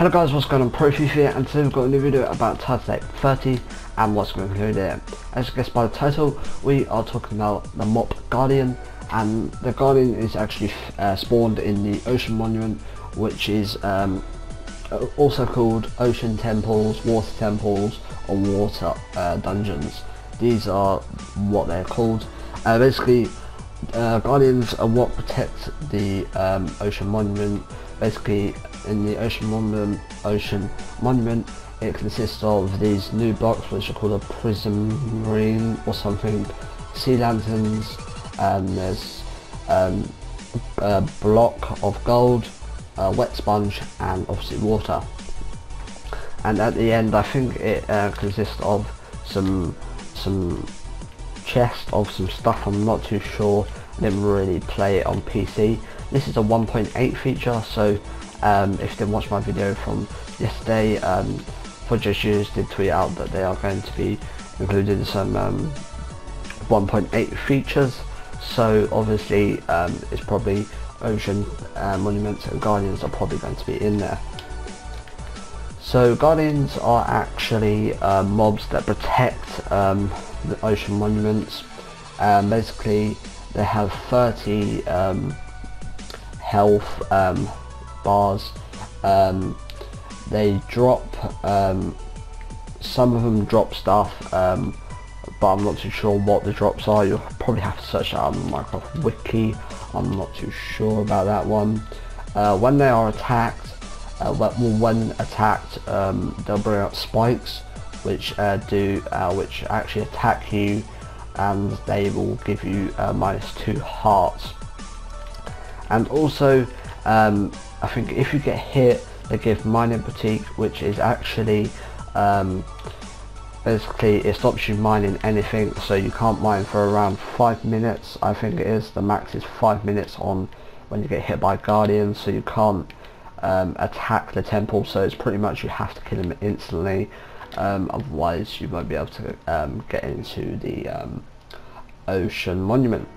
Hello guys, what's going on? ProThief here, and today we've got a new video about Title Update 30 and what's going to include it. As you guess by the title, we are talking about the Mob Guardian, and the Guardian is actually uh, spawned in the Ocean Monument, which is um, also called Ocean Temples, Water Temples, or Water uh, Dungeons. These are what they're called. Uh, basically, uh, Guardians are what protect the um, Ocean Monument. Basically, in the Ocean Monument, Ocean Monument, it consists of these new blocks which are called a prismarine or something, sea lanterns, and there's um, a block of gold, a wet sponge, and obviously water. And at the end, I think it uh, consists of some some chest of some stuff. I'm not too sure. I didn't really play it on PC. This is a 1.8 feature, so um, if you didn't watch my video from yesterday, um, 4J did tweet out that they are going to be including some um, 1.8 features. So obviously um, it's probably Ocean uh, Monuments and Guardians are probably going to be in there. So Guardians are actually uh, mobs that protect um, the ocean monuments. Um, basically, they have 30 um, health, bars. Um, they drop, um, some of them drop stuff, um, but I'm not too sure what the drops are. You'll probably have to search out on the Minecraft wiki. I'm not too sure about that one. Uh, when they are attacked, uh, when attacked, um, they'll bring out spikes, which uh, do, uh, which actually attack you, and they will give you uh, minus two hearts. And also, um, I think if you get hit they give mining fatigue which is actually um, basically it stops you mining anything so you can't mine for around 5 minutes. I think it is. The max is 5 minutes on when you get hit by guardians so you can't um, attack the temple so it's pretty much you have to kill him instantly. Um, otherwise you won't be able to um, get into the um, ocean monument.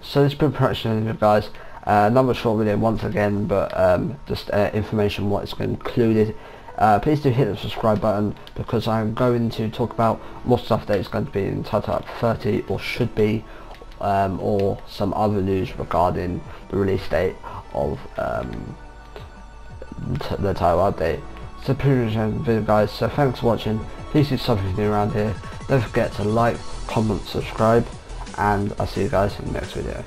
So this has been pretty much guys uh, short video once again, but um, just uh, information what is included. Uh, please do hit the subscribe button because I'm going to talk about more stuff that is going to be in Title Update 30 or should be um, or some other news regarding the release date of um, the title update. So pretty much video guys, so thanks for watching, please do something new around here, don't forget to like, comment, subscribe, and I'll see you guys in the next video.